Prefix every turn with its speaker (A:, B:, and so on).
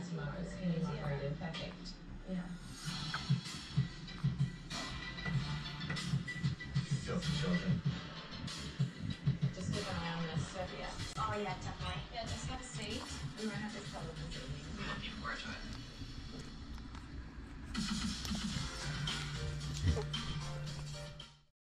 A: as Mars. Perfect. Yeah. Filthy children.
B: Just keep an eye on this, Sophia.
C: Oh yeah, definitely.
B: Yeah, just gotta see.